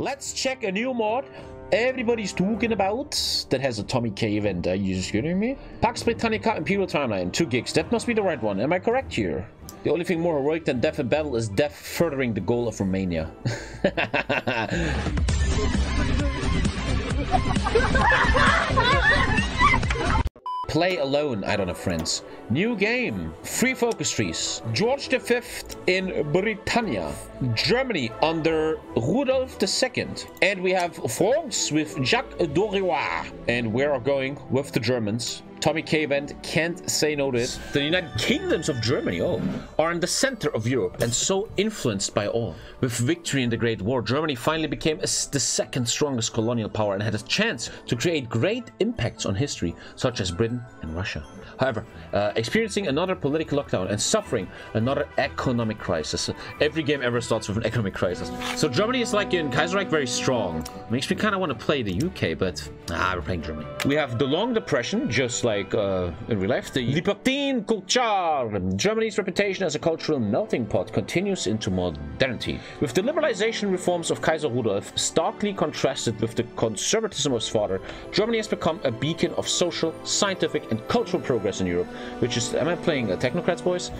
Let's check a new mod everybody's talking about that has a Tommy Cave and Are you just kidding me? Pax Britannica Imperial Timeline, 2 gigs. That must be the right one. Am I correct here? The only thing more heroic than death in battle is death furthering the goal of Romania. Play alone, I don't have friends. New game, free focus trees. George V in Britannia. Germany under Rudolf II. And we have France with Jacques Doriot. And we are going with the Germans. Tommy K event can't say no to it. The United Kingdoms of Germany, oh, are in the center of Europe and so influenced by all. With victory in the Great War, Germany finally became the second strongest colonial power and had a chance to create great impacts on history, such as Britain and Russia. However, uh, experiencing another political lockdown and suffering another economic crisis. Every game ever starts with an economic crisis. So Germany is like in Kaiserreich very strong. Makes me kind of want to play the UK, but ah, we're playing Germany. We have the Long Depression, just like uh, in real life. The Libertine Culture. Germany's reputation as a cultural melting pot continues into modernity. With the liberalization reforms of Kaiser Rudolf starkly contrasted with the conservatism of his father, Germany has become a beacon of social, scientific, and cultural progress in Europe, which is... Am I playing a Technocrats, boys?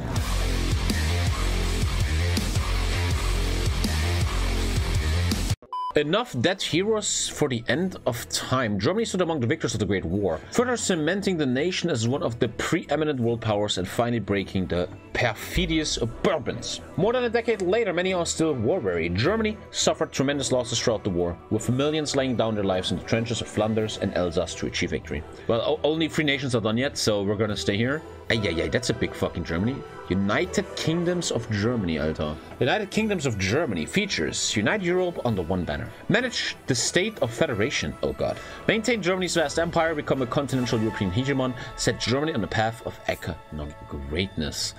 Enough dead heroes for the end of time. Germany stood among the victors of the Great War, further cementing the nation as one of the preeminent world powers and finally breaking the perfidious Bourbons. More than a decade later, many are still war-weary. Germany suffered tremendous losses throughout the war, with millions laying down their lives in the trenches of Flanders and Alsace to achieve victory. Well, only three nations are done yet, so we're gonna stay here. Ay, ay, ay, that's a big fucking Germany. United Kingdoms of Germany, Alter. United Kingdoms of Germany features Unite Europe under one banner. Manage the state of federation, oh god. Maintain Germany's vast empire, become a continental European hegemon, set Germany on the path of economic greatness.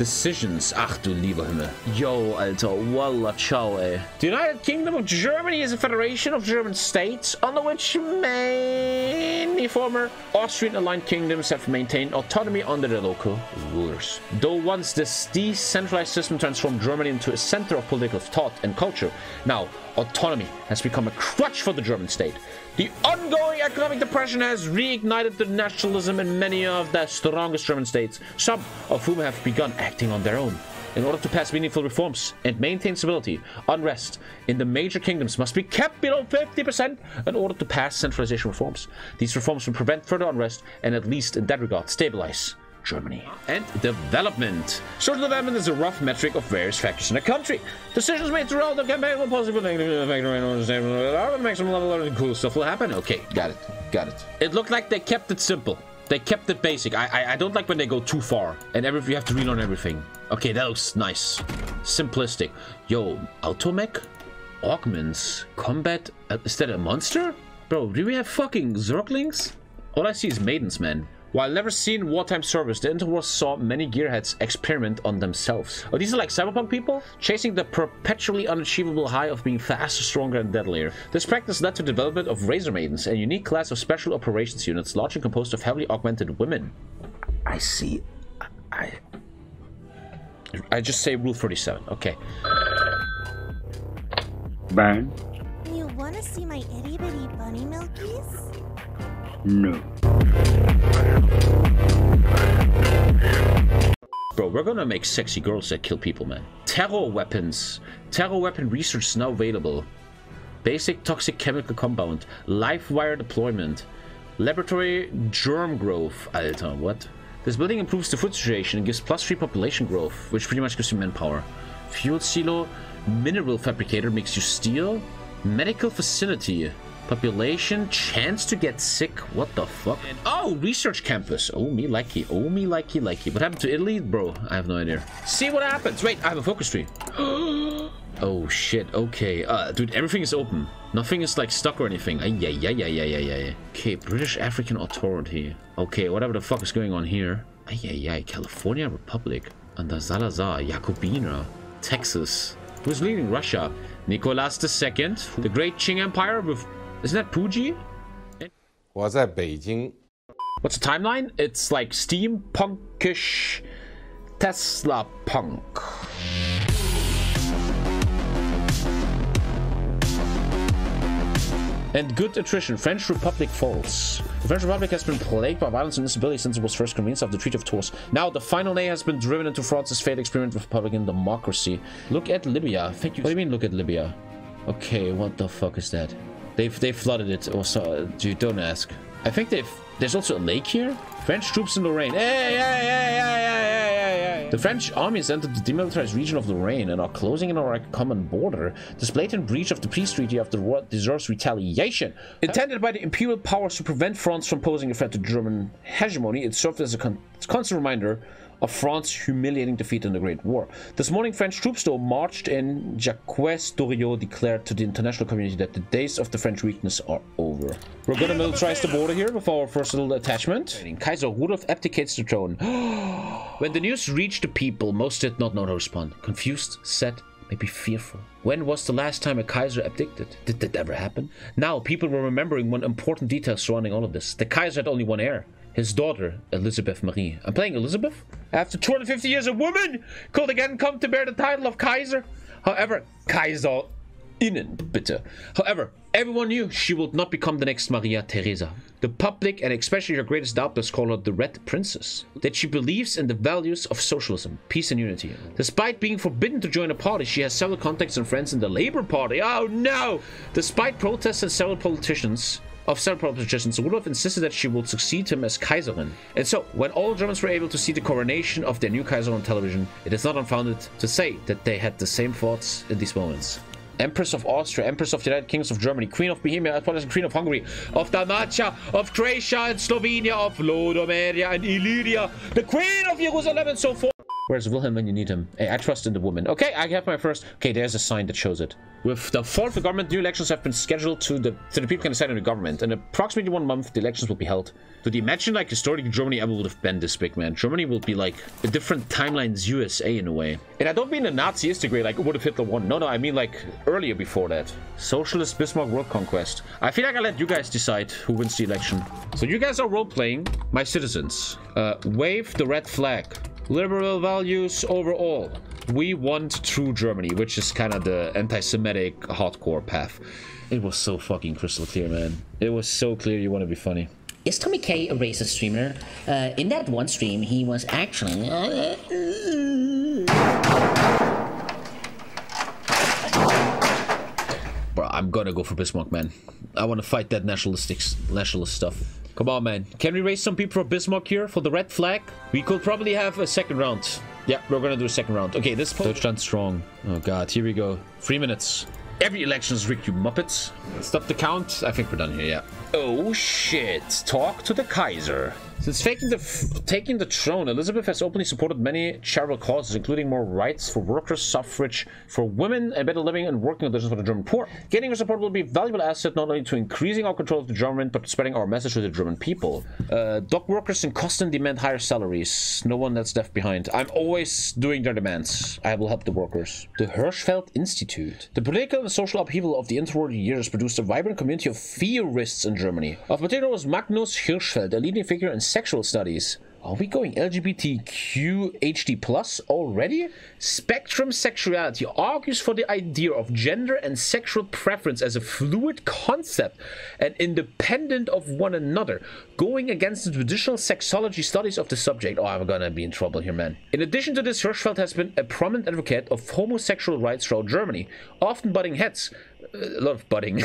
Decisions. Ach du lieber Himmel. Yo, Alter. Wallah, ciao, ey. The United Kingdom of Germany is a federation of German states under which many former Austrian-aligned kingdoms have maintained autonomy under their local rulers. Though once this decentralized system transformed Germany into a center of political thought and culture, now autonomy has become a crutch for the German state. The ongoing economic depression has reignited the nationalism in many of the strongest German states, some of whom have begun acting on their own. In order to pass meaningful reforms and maintain stability, unrest in the major kingdoms must be kept below 50% in order to pass centralization reforms. These reforms will prevent further unrest and at least in that regard stabilize Germany. And development. Social development is a rough metric of various factors in a country. Decisions made throughout the campaign will negative affect the maximum level of cool stuff will happen. Okay, got it. Got it. It looked like they kept it simple. They kept it basic. I, I, I don't like when they go too far and every you have to relearn everything. Okay, that looks nice. Simplistic. Yo, Automech? Augments? Combat? Uh, is that a monster? Bro, do we have fucking Zerglings? All I see is maidens, man. While never seen wartime service, the interwars saw many gearheads experiment on themselves. Oh, these are like cyberpunk people? Chasing the perpetually unachievable high of being faster, stronger, and deadlier. This practice led to the development of Razor Maidens, a unique class of special operations units largely composed of heavily augmented women. I see. I... I just say Rule 37, okay. Burn? You wanna see my itty bitty bunny milkies? No. Bro, we're gonna make sexy girls that kill people, man. Terror weapons. Terror weapon research is now available. Basic toxic chemical compound. Live wire deployment. Laboratory germ growth. Alter, what? This building improves the food situation and gives plus 3 population growth, which pretty much gives you manpower. Fuel silo. Mineral fabricator makes you steel. Medical facility. Population, chance to get sick. What the fuck? Oh, research campus. Oh, me likey. Oh, me likey, likey. What happened to Italy? Bro, I have no idea. See what happens. Wait, I have a focus tree. oh, shit. Okay. Uh, dude, everything is open. Nothing is, like, stuck or anything. Yeah, yeah, yeah, yeah, yeah, yeah. Okay, British African Authority. Okay, whatever the fuck is going on here. Yeah, yeah. California Republic. Under Salazar. Jacobina. Texas. Who's leading Russia? Nicholas II. The Great Qing Empire with isn't that Puji? Was that Beijing? What's the timeline? It's like steampunkish Tesla punk. And good attrition. French Republic falls. The French Republic has been plagued by violence and instability since it was first convened after the Treaty of Tours. Now, the final nail has been driven into France's failed experiment with Republican democracy. Look at Libya. Thank you. What do you mean, look at Libya? Okay, what the fuck is that? They've they flooded it. Or so, dude, don't ask. I think they've. There's also a lake here. French troops in Lorraine. Hey, hey, hey. The French army has entered the demilitarized region of Lorraine and are closing in on our common border. This blatant breach of the peace treaty of the war deserves retaliation. Uh, Intended by the imperial powers to prevent France from posing a threat to German hegemony, it served as a con constant reminder of France's humiliating defeat in the Great War. This morning, French troops, though, marched in. Jacques Doriot declared to the international community that the days of the French weakness are over. We're gonna militarize the border here with our first little attachment. Kaiser Rudolf abdicates the throne. when the news reached the people, most did not know how to respond. Confused, sad, maybe fearful. When was the last time a Kaiser abdicated? Did that ever happen? Now, people were remembering one important detail surrounding all of this. The Kaiser had only one heir his daughter, Elizabeth Marie. I'm playing Elizabeth? After 250 years, a woman could again come to bear the title of Kaiser. However, Kaiser innen, bitte. However, everyone knew she would not become the next Maria Theresa. The public, and especially her greatest doubters, call her the Red Princess. That she believes in the values of socialism, peace and unity. Despite being forbidden to join a party, she has several contacts and friends in the Labour Party. Oh no! Despite protests and several politicians, of several politicians, Rudolf insisted that she would succeed him as Kaiserin. And so, when all Germans were able to see the coronation of their new Kaiser on television, it is not unfounded to say that they had the same thoughts in these moments. Empress of Austria, Empress of the United Kings of Germany, Queen of Bohemia, as well as Queen of Hungary, of Dalmatia, of Croatia and Slovenia, of Lodomeria and Illyria, the Queen of Jerusalem and so forth. Where's Wilhelm when you need him? Hey, I trust in the woman. Okay, I have my first... Okay, there's a sign that shows it. With the fall of the government, new elections have been scheduled to the so the people can decide on the government. In approximately one month, the elections will be held. Could you imagine, like, historically Germany ever would have been this big, man? Germany will be, like, a different timeline's USA in a way. And I don't mean the Naziistic way, like, what if Hitler won? No, no, I mean, like, earlier before that. Socialist Bismarck world conquest. I feel like I let you guys decide who wins the election. So you guys are role-playing my citizens. Uh, wave the red flag liberal values overall. We want true Germany, which is kind of the anti-Semitic hardcore path. It was so fucking crystal clear, man. It was so clear you want to be funny. Is Tommy K a racist streamer? Uh, in that one stream, he was actually... Bro, I'm gonna go for Bismarck, man. I want to fight that nationalistic, nationalist stuff. Come on, man. Can we raise some people for Bismarck here for the red flag? We could probably have a second round. Yeah, we're gonna do a second round. Okay, this Deutschland strong. Oh god, here we go. Three minutes. Every election is rigged, you muppets. Stop the count. I think we're done here, yeah. Oh shit. Talk to the Kaiser. Since the, taking the throne, Elizabeth has openly supported many charitable causes, including more rights for workers, suffrage for women, and better living and working conditions for the German poor. Gaining her support will be a valuable asset not only to increasing our control of the government, but spreading our message to the German people. Uh, dock workers in Kosten demand higher salaries. No one that's left behind. I'm always doing their demands. I will help the workers. The Hirschfeld Institute. The political and social upheaval of the interwar years produced a vibrant community of theorists in Germany. Of particular was Magnus Hirschfeld, a leading figure in sexual studies. Are we going LGBTQ HD plus already? Spectrum sexuality argues for the idea of gender and sexual preference as a fluid concept and independent of one another, going against the traditional sexology studies of the subject. Oh, I'm gonna be in trouble here, man. In addition to this, Hirschfeld has been a prominent advocate of homosexual rights throughout Germany, often butting heads. A lot of butting.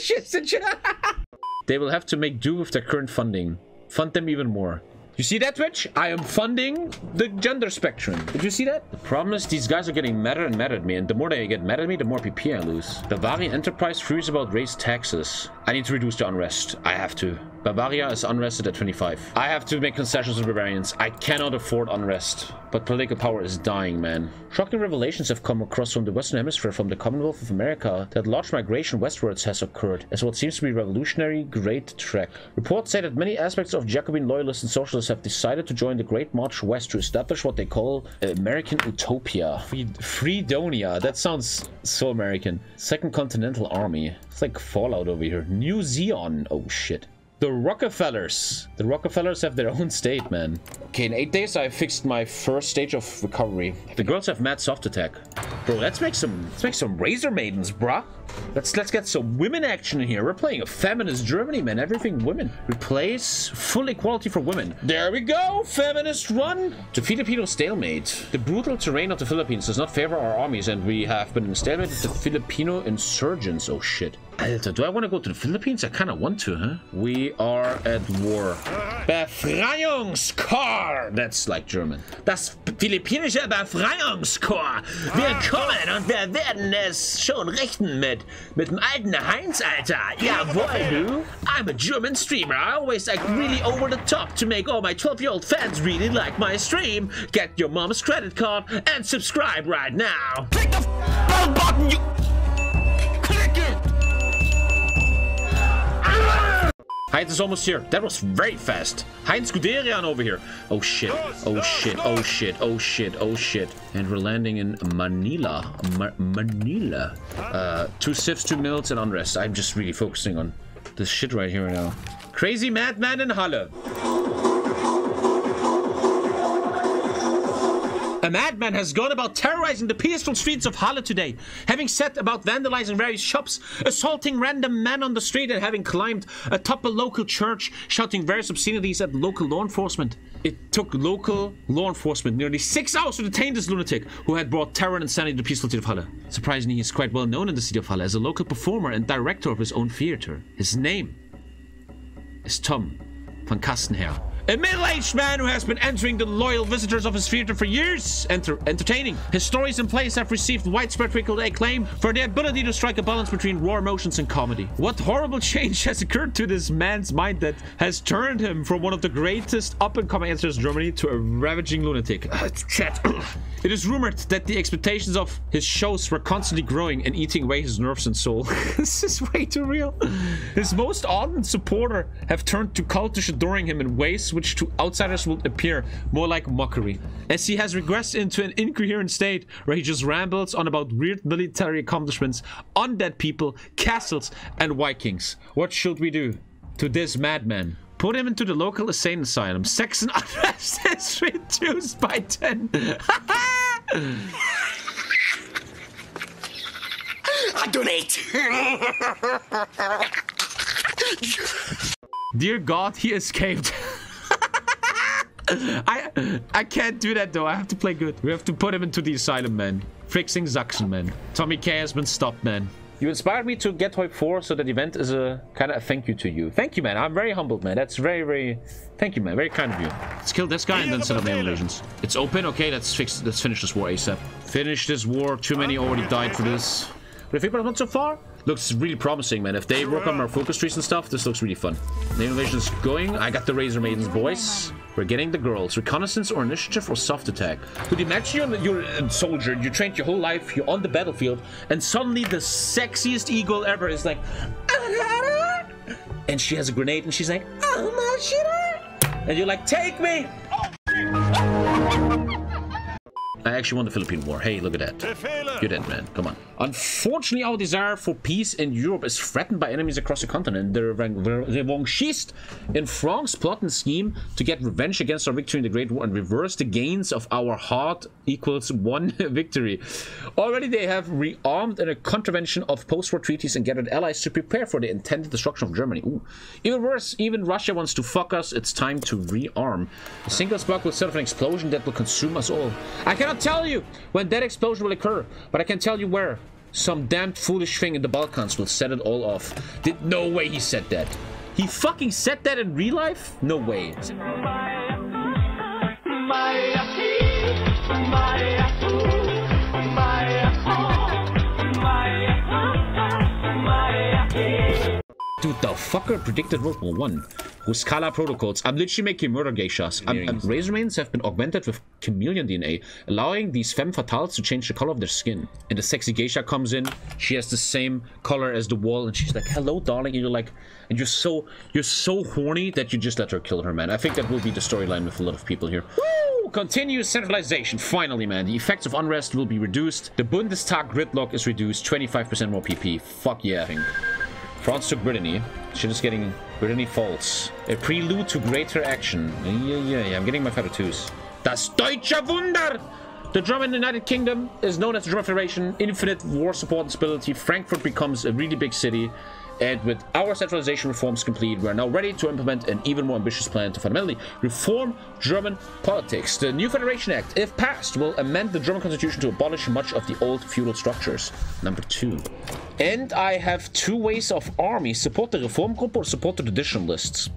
they will have to make do with their current funding. Fund them even more. You see that, Twitch? I am funding the gender spectrum. Did you see that? The problem is these guys are getting madder and madder at me, and the more they get mad at me, the more PP I lose. The Bavarian Enterprise furious about raised taxes. I need to reduce the unrest. I have to. Bavaria is unrested at 25. I have to make concessions with barbarians. I cannot afford unrest. But political power is dying, man. Shocking revelations have come across from the Western Hemisphere from the Commonwealth of America that large migration westwards has occurred as what seems to be revolutionary Great Trek. Reports say that many aspects of Jacobin loyalists and socialists have decided to join the Great March West to establish what they call American Utopia. Freedonia. That sounds so American. Second Continental Army. It's like Fallout over here. New Zeon. Oh shit. The Rockefellers. The Rockefellers have their own state, man. Okay, in eight days, I fixed my first stage of recovery. The girls have mad soft attack. Bro, let's make some let's make some Razor Maidens, bruh. Let's let's get some women action in here. We're playing a feminist Germany, man. Everything women. Replace full equality for women. There we go. Feminist run to Filipino stalemate. The brutal terrain of the Philippines does not favor our armies, and we have been in stalemate with the Filipino insurgents. Oh shit. Alter, do I want to go to the Philippines? I kind of want to, huh? We are at war. Befreiungskorps. That's like German. Das philippinische Befreiungskorps. Wir kommen und wir werden es schon richten mit mit dem alten Heinz, Alter. Jawohl, du. I'm a German streamer. I always act really over the top to make all my 12-year-old fans really like my stream. Get your mom's credit card and subscribe right now. Click the bell button, you... Heinz is almost here. That was very fast. Heinz Guderian over here. Oh shit. Oh shit. Oh shit. Oh shit. Oh shit. And we're landing in Manila. Ma Manila. Uh, two sips, two minutes, and unrest. I'm just really focusing on this shit right here now. Crazy madman in Halle. A madman has gone about terrorizing the peaceful streets of Halle today, having set about vandalizing various shops, assaulting random men on the street, and having climbed atop a local church, shouting various obscenities at local law enforcement. It took local law enforcement nearly six hours to detain this lunatic who had brought terror and insanity to the peaceful city of Halle. Surprisingly, he is quite well known in the city of Halle as a local performer and director of his own theater. His name is Tom van Kastenher. A middle-aged man who has been entering the loyal visitors of his theater for years, enter entertaining. His stories and plays have received widespread critical acclaim for the ability to strike a balance between raw emotions and comedy. What horrible change has occurred to this man's mind that has turned him from one of the greatest up-and-coming actors in Germany to a ravaging lunatic? Uh, chat. it is rumored that the expectations of his shows were constantly growing and eating away his nerves and soul. this is way too real. His most ardent supporter have turned to cultish adoring him in ways which to outsiders would appear more like mockery, as he has regressed into an incoherent state where he just rambles on about weird military accomplishments, undead people, castles, and Vikings. What should we do to this madman? Put him into the local insane asylum. Sex and unrest is reduced by 10. I donate! Dear God, he escaped. I I can't do that though. I have to play good. We have to put him into the asylum, man. Fixing Zaxxon, man. Tommy K has been stopped, man. You inspired me to get Hoi 4, so that event is a kind of a thank you to you. Thank you, man. I'm very humbled, man. That's very, very... Thank you, man. Very kind of you. Let's kill this guy and then set up the invasions. It's open. Okay, let's fix. Let's finish this war ASAP. Finish this war. Too many already died for this. But if people are not so far, looks really promising, man. If they work on our focus trees and stuff, this looks really fun. The invasion is going. I got the Razor Maidens, boys. We're getting the girls. Reconnaissance or initiative or soft attack. Could you imagine you're, you're a soldier, you trained your whole life, you're on the battlefield, and suddenly the sexiest eagle ever is like, and she has a grenade, and she's like, oh and you're like, take me. I actually won the Philippine War. Hey, look at that. You're dead, man. Come on. Unfortunately, our desire for peace in Europe is threatened by enemies across the continent. The revanchist in France plot and scheme to get revenge against our victory in the Great War and reverse the gains of our hard equals one victory. Already they have rearmed in a contravention of post-war treaties and gathered allies to prepare for the intended destruction of Germany. Ooh. Even worse, even Russia wants to fuck us. It's time to rearm. A single spark will set off an explosion that will consume us all. I cannot tell you when that explosion will occur, but I can tell you where. Some damned foolish thing in the Balkans will set it all off. Did no way he said that. He fucking said that in real life? No way. Dude, the fucker predicted World War One with Scala protocols. I'm literally making murder geishas. Um, um, razor maidens have been augmented with chameleon DNA, allowing these femme fatales to change the color of their skin. And the sexy geisha comes in. She has the same color as the wall, and she's like, "Hello, darling." And you're like, and you're so you're so horny that you just let her kill her, man. I think that will be the storyline with a lot of people here. Woo! Continuous centralization. Finally, man. The effects of unrest will be reduced. The Bundestag gridlock is reduced. 25% more PP. Fuck yeah. France took Brittany. Shit is getting... Brittany false. A prelude to greater action. Yeah, yeah, yeah. I'm getting my feather twos. Das deutsche Wunder! The drum in the United Kingdom is known as the Federation, infinite war support and stability. Frankfurt becomes a really big city. And with our centralization reforms complete, we are now ready to implement an even more ambitious plan to fundamentally reform German politics. The new Federation Act, if passed, will amend the German constitution to abolish much of the old feudal structures. Number two. And I have two ways of army. Support the Reformgruppe or support the traditionalists.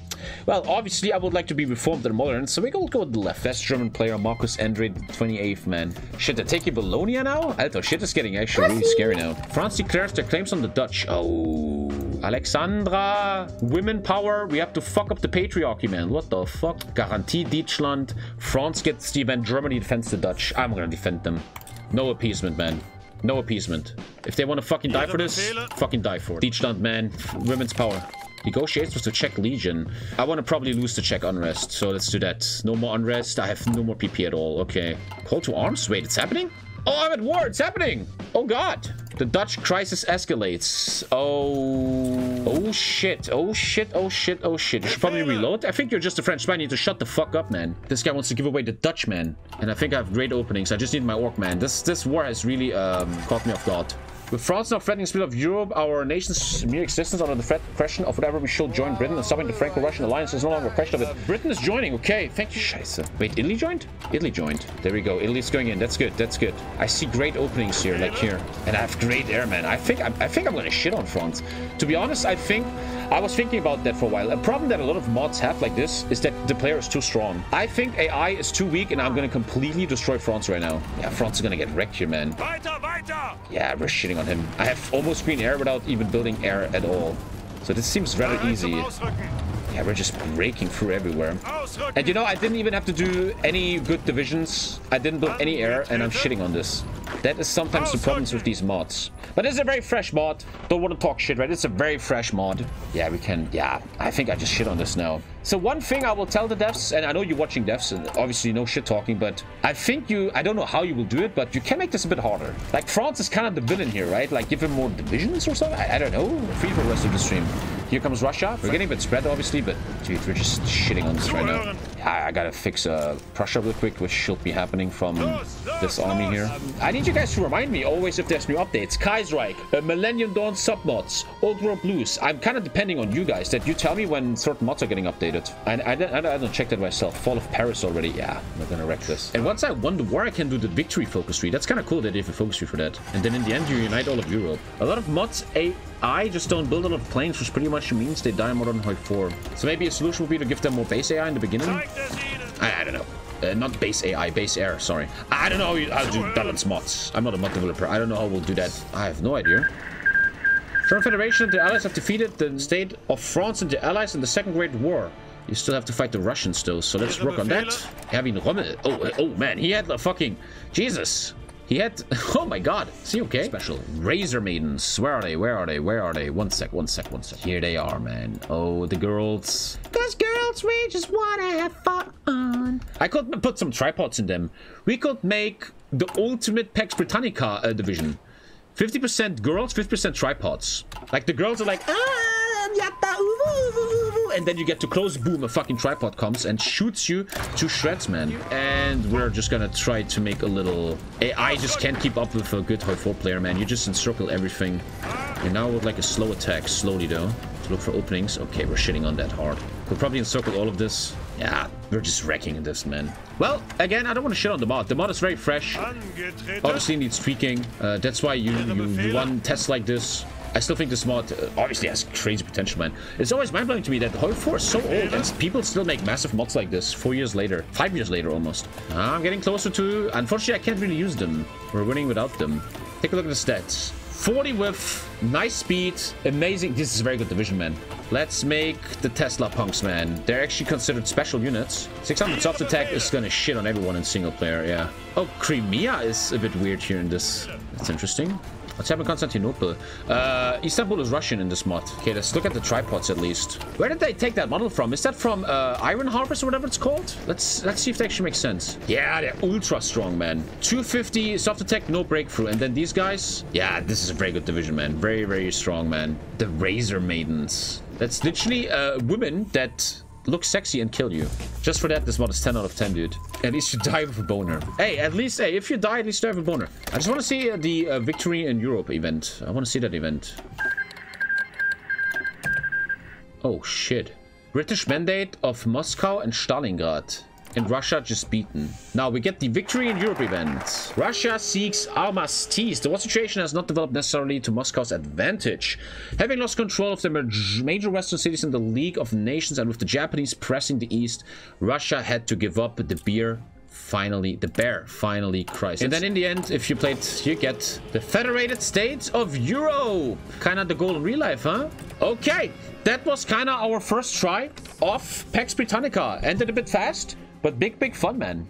Well, obviously, I would like to be reformed and modern, so we will go with the left. That's German player Marcus Andre, 28th man. Shit, they're taking Bologna now? Alter, shit is getting actually really scary now. France declares their claims on the Dutch. Oh. Alexandra, women power. We have to fuck up the patriarchy, man. What the fuck? Garantie Deutschland. France gets the event. Germany defends the Dutch. I'm gonna defend them. No appeasement, man. No appeasement. If they want to fucking die for this, fucking die for it. Deutschland, man. Women's power. Negotiates with the Czech Legion. I want to probably lose the Czech unrest, so let's do that. No more unrest. I have no more PP at all. Okay. Call to arms? Wait, it's happening? Oh, I'm at war. It's happening. Oh, God. The Dutch crisis escalates. Oh. Oh, shit. Oh, shit. Oh, shit. Oh, shit. You should probably reload. I think you're just a Frenchman. You need to shut the fuck up, man. This guy wants to give away the Dutch, man. And I think I have great openings. I just need my orc, man. This, this war has really um, caught me off guard. With France now threatening the split of Europe, our nation's mere existence under the threat question of whatever we should join Britain and stopping the Franco-Russian alliance is no longer a question of it. Britain is joining, okay, thank you, Scheiße. Wait, Italy joined? Italy joined. There we go, Italy's going in, that's good, that's good. I see great openings here, like here. And I have great airmen. I think, I, I think I'm gonna shit on France. To be honest, I think, I was thinking about that for a while. A problem that a lot of mods have like this is that the player is too strong. I think AI is too weak and I'm gonna completely destroy France right now. Yeah, France is gonna get wrecked here, man. Weiter, weiter! Yeah, we're shitting on him. I have almost green air without even building air at all. So this seems rather easy. Yeah, we're just breaking through everywhere. And you know, I didn't even have to do any good divisions. I didn't build any air, and I'm shitting on this. That is sometimes the problems with these mods. But it's a very fresh mod. Don't want to talk shit, right? It's a very fresh mod. Yeah, we can... Yeah, I think I just shit on this now. So one thing I will tell the devs, and I know you're watching devs, and obviously no shit talking, but I think you... I don't know how you will do it, but you can make this a bit harder. Like, France is kind of the villain here, right? Like, give him more divisions or something? I, I don't know. Free for the rest of the stream. Here comes Russia. We're getting a bit spread, obviously, but dude, we're just shitting on this right now. I, I gotta fix uh, Prussia real quick, which should be happening from this army here. I need you guys to remind me always if there's new updates. Kaiserreich, uh, Millennium Dawn submods, Old World Blues. I'm kind of depending on you guys that you tell me when certain mods are getting updated. I, I, don't- I, I don't check that myself. Fall of Paris already. Yeah, we're gonna wreck this. And once I won the war, I can do the victory focus tree. That's kind of cool that they have a focus tree for that. And then in the end, you unite all of Europe. A lot of mods, AI just don't build a lot of planes, which pretty much means they die in Modern Warfare 4. So maybe a solution would be to give them more base AI in the beginning. I, I don't know. Uh, not base AI, base air, sorry. I don't know how, to balance mods. I'm not a mod developer. I don't know how we'll do that. I have no idea. German Federation the Allies have defeated the state of France and the Allies in the Second Great War. You still have to fight the Russians though, so let's work on that. Erwin Rommel. Oh, uh, oh man, he had the fucking... Jesus. He had... Oh my god. Is he okay? Special. Razor Maidens. Where are they? Where are they? Where are they? One sec, one sec, one sec. Here they are, man. Oh, the girls. Cause girls, we just wanna have fun. I could put some tripods in them. We could make the ultimate Pax Britannica uh, division. 50% girls, 50% tripods. Like the girls are like, ah, and then you get to close, boom, a fucking tripod comes and shoots you to shreds, man. And we're just gonna try to make a little. AI just can't keep up with a good Hoi 4 player, man. You just encircle everything. And now with like a slow attack, slowly though, to look for openings. Okay, we're shitting on that hard. We'll probably encircle all of this. Yeah, we're just wrecking this, man. Well, again, I don't want to shit on the mod. The mod is very fresh. Obviously needs tweaking. Uh, that's why you, you, you run tests like this. I still think this mod uh, obviously has crazy potential, man. It's always mind-blowing to me that Hoi 4 is so old and people still make massive mods like this four years later. Five years later, almost. Ah, I'm getting closer to... Unfortunately, I can't really use them. We're winning without them. Take a look at the stats. 40 with nice speed, amazing. This is a very good division, man. Let's make the Tesla punks, man. They're actually considered special units. 600 soft attack is gonna shit on everyone in single player, yeah. Oh, Crimea is a bit weird here in this. That's interesting. Let's have Constantinople. Uh, Istanbul is Russian in this mod. Okay, let's look at the tripods at least. Where did they take that model from? Is that from uh, Iron Harvest or whatever it's called? Let's let's see if that actually makes sense. Yeah, they're ultra strong, man. 250 soft attack, no breakthrough. And then these guys, yeah, this is a very good division, man. Very, very strong, man. The Razor Maidens. That's literally uh, women that look sexy and kill you. Just for that, this mod is 10 out of 10, dude. At least you die with a boner. Hey, at least, hey, if you die, at least you have a boner. I just want to see uh, the uh, Victory in Europe event. I want to see that event. Oh, shit. British mandate of Moscow and Stalingrad. And Russia just beaten. Now we get the Victory in Europe event. Russia seeks armistice. The war situation has not developed necessarily to Moscow's advantage. Having lost control of the major western cities in the League of Nations and with the Japanese pressing the east, Russia had to give up the beer finally the bear finally cries and then in the end if you played you get the federated states of euro kind of the goal in real life huh okay that was kind of our first try of pax britannica ended a bit fast but big big fun man